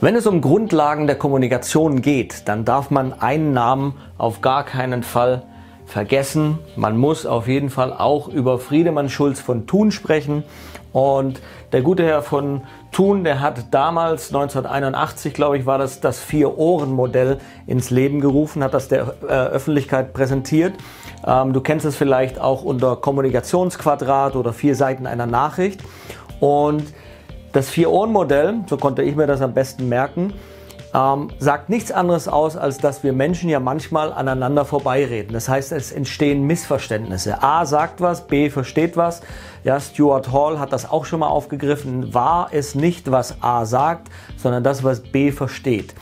Wenn es um Grundlagen der Kommunikation geht, dann darf man einen Namen auf gar keinen Fall vergessen. Man muss auf jeden Fall auch über Friedemann Schulz von Thun sprechen. Und der gute Herr von Thun, der hat damals, 1981 glaube ich, war das das Vier-Ohren-Modell ins Leben gerufen, hat das der äh, Öffentlichkeit präsentiert. Ähm, du kennst es vielleicht auch unter Kommunikationsquadrat oder vier Seiten einer Nachricht. Und das Vier-Ohren-Modell, so konnte ich mir das am besten merken, ähm, sagt nichts anderes aus, als dass wir Menschen ja manchmal aneinander vorbeireden. Das heißt, es entstehen Missverständnisse. A sagt was, B versteht was. Ja, Stuart Hall hat das auch schon mal aufgegriffen. War es nicht, was A sagt, sondern das, was B versteht.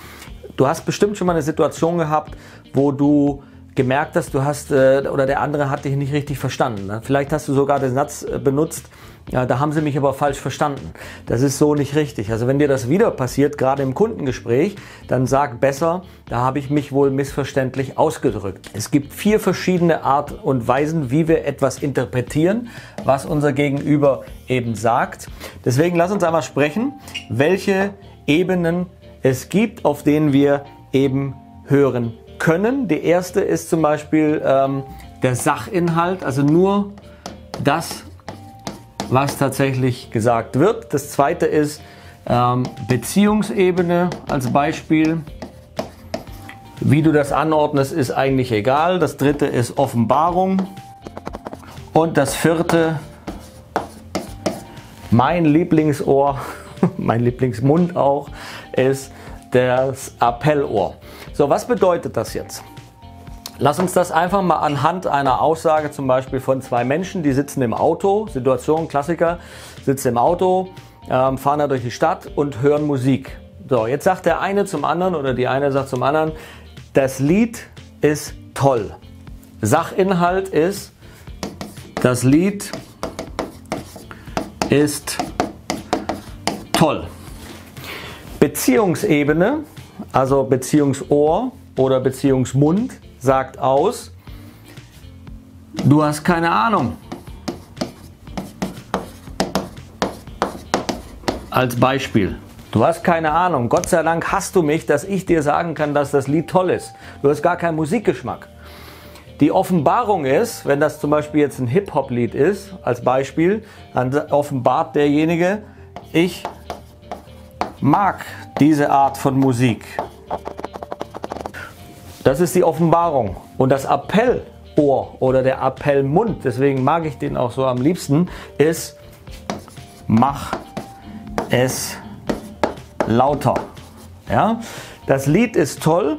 Du hast bestimmt schon mal eine Situation gehabt, wo du gemerkt hast, du hast äh, oder der andere hat dich nicht richtig verstanden. Ne? Vielleicht hast du sogar den Satz äh, benutzt, ja, da haben sie mich aber falsch verstanden. Das ist so nicht richtig. Also wenn dir das wieder passiert, gerade im Kundengespräch, dann sag besser, da habe ich mich wohl missverständlich ausgedrückt. Es gibt vier verschiedene Art und Weisen, wie wir etwas interpretieren, was unser Gegenüber eben sagt. Deswegen lass uns einmal sprechen, welche Ebenen es gibt, auf denen wir eben hören können. Die erste ist zum Beispiel ähm, der Sachinhalt, also nur das, was tatsächlich gesagt wird. Das zweite ist ähm, Beziehungsebene als Beispiel. Wie du das anordnest, ist eigentlich egal. Das dritte ist Offenbarung. Und das vierte, mein Lieblingsohr, mein Lieblingsmund auch, ist das Appellohr. So, was bedeutet das jetzt? Lass uns das einfach mal anhand einer Aussage zum Beispiel von zwei Menschen, die sitzen im Auto, Situation Klassiker, sitzen im Auto, ähm, fahren da durch die Stadt und hören Musik. So, jetzt sagt der eine zum anderen oder die eine sagt zum anderen, das Lied ist toll. Sachinhalt ist, das Lied ist toll. Beziehungsebene, also Beziehungsohr oder Beziehungsmund, sagt aus, du hast keine Ahnung. Als Beispiel. Du hast keine Ahnung. Gott sei Dank hast du mich, dass ich dir sagen kann, dass das Lied toll ist. Du hast gar keinen Musikgeschmack. Die Offenbarung ist, wenn das zum Beispiel jetzt ein Hip-Hop-Lied ist, als Beispiel, dann offenbart derjenige, ich mag diese Art von Musik. Das ist die Offenbarung. Und das Appellohr oder der Appellmund, deswegen mag ich den auch so am liebsten, ist, mach es lauter. Ja? Das Lied ist toll.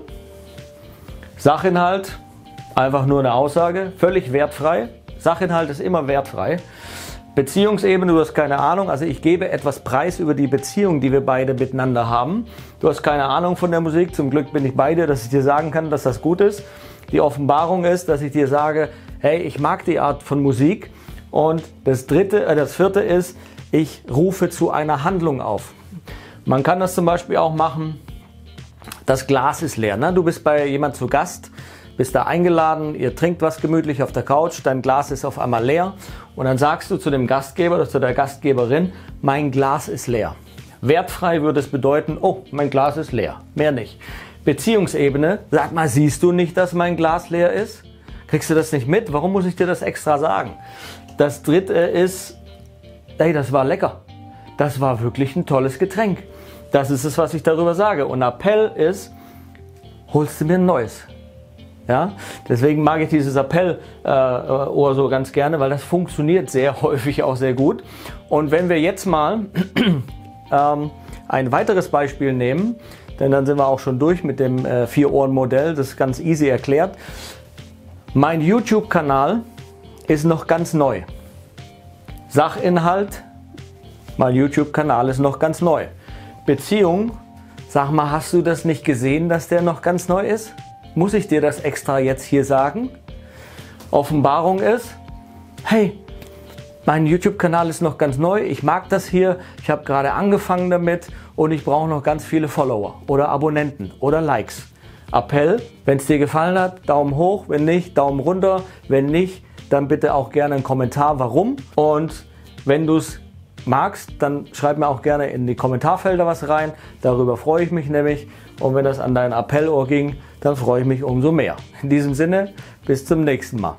Sachinhalt, einfach nur eine Aussage, völlig wertfrei. Sachinhalt ist immer wertfrei. Beziehungsebene, du hast keine Ahnung. Also ich gebe etwas preis über die Beziehung, die wir beide miteinander haben. Du hast keine Ahnung von der Musik. Zum Glück bin ich bei dir, dass ich dir sagen kann, dass das gut ist. Die Offenbarung ist, dass ich dir sage, hey, ich mag die Art von Musik. Und das dritte, äh, das vierte ist, ich rufe zu einer Handlung auf. Man kann das zum Beispiel auch machen, das Glas ist leer. Ne? Du bist bei jemand zu Gast bist da eingeladen, ihr trinkt was gemütlich auf der Couch, dein Glas ist auf einmal leer und dann sagst du zu dem Gastgeber oder zu der Gastgeberin, mein Glas ist leer. Wertfrei würde es bedeuten, oh, mein Glas ist leer, mehr nicht. Beziehungsebene, sag mal, siehst du nicht, dass mein Glas leer ist? Kriegst du das nicht mit? Warum muss ich dir das extra sagen? Das dritte ist, ey, das war lecker. Das war wirklich ein tolles Getränk. Das ist es, was ich darüber sage. Und Appell ist, holst du mir ein neues. Ja? Deswegen mag ich dieses Appellohr äh, so ganz gerne, weil das funktioniert sehr häufig auch sehr gut. Und wenn wir jetzt mal ähm, ein weiteres Beispiel nehmen, denn dann sind wir auch schon durch mit dem äh, Vier-Ohren-Modell, das ist ganz easy erklärt. Mein YouTube-Kanal ist noch ganz neu. Sachinhalt, mein YouTube-Kanal ist noch ganz neu. Beziehung, sag mal, hast du das nicht gesehen, dass der noch ganz neu ist? Muss ich dir das extra jetzt hier sagen? Offenbarung ist, hey, mein YouTube-Kanal ist noch ganz neu, ich mag das hier, ich habe gerade angefangen damit und ich brauche noch ganz viele Follower oder Abonnenten oder Likes. Appell, wenn es dir gefallen hat, Daumen hoch, wenn nicht, Daumen runter, wenn nicht, dann bitte auch gerne einen Kommentar, warum. Und wenn du es magst, dann schreib mir auch gerne in die Kommentarfelder was rein. Darüber freue ich mich nämlich. Und wenn das an dein Appellohr ging, dann freue ich mich umso mehr. In diesem Sinne, bis zum nächsten Mal.